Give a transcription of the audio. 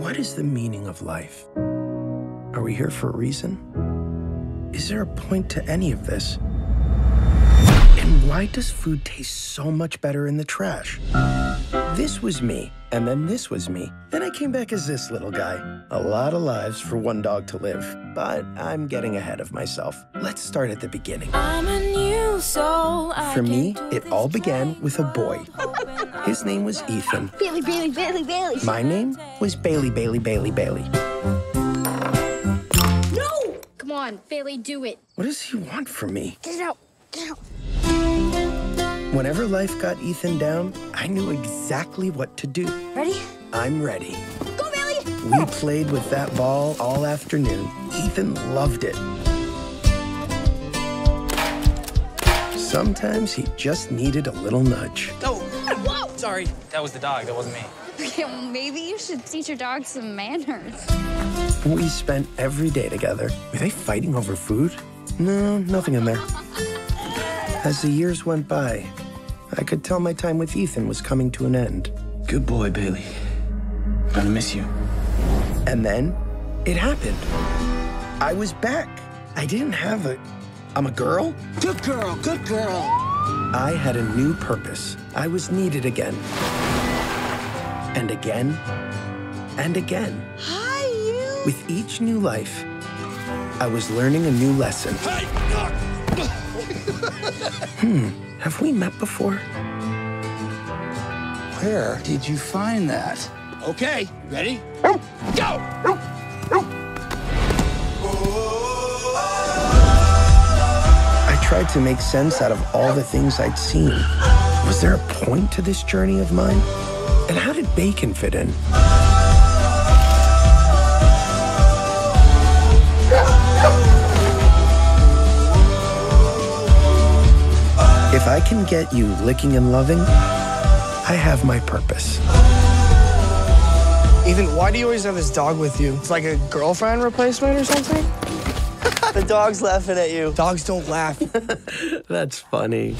What is the meaning of life? Are we here for a reason? Is there a point to any of this? And why does food taste so much better in the trash? This was me, and then this was me. Then I came back as this little guy. A lot of lives for one dog to live, but I'm getting ahead of myself. Let's start at the beginning. I'm a new soul. For me, it all began with a boy. His name was Ethan. Bailey, Bailey, Bailey, Bailey. My name was Bailey, Bailey, Bailey, Bailey. No! Come on, Bailey, do it. What does he want from me? Get it out. Get it out. Whenever life got Ethan down, I knew exactly what to do. Ready? I'm ready. Go, Bailey! We played with that ball all afternoon. Ethan loved it. Sometimes he just needed a little nudge. Oh, Whoa! Sorry. That was the dog. That wasn't me. Okay, well, maybe you should teach your dog some manners. We spent every day together. Were they fighting over food? No, nothing in there. As the years went by, I could tell my time with Ethan was coming to an end. Good boy, Bailey. I'm gonna miss you. And then it happened. I was back. I didn't have a. I'm a girl? Good girl. Good girl. I had a new purpose. I was needed again. And again. And again. Hi, you! With each new life, I was learning a new lesson. hmm, have we met before? Where did you find that? Okay, ready? Go! Tried to make sense out of all the things I'd seen. Was there a point to this journey of mine? And how did bacon fit in? If I can get you licking and loving, I have my purpose. Ethan, why do you always have this dog with you? It's like a girlfriend replacement or something? The dog's laughing at you. Dogs don't laugh. That's funny.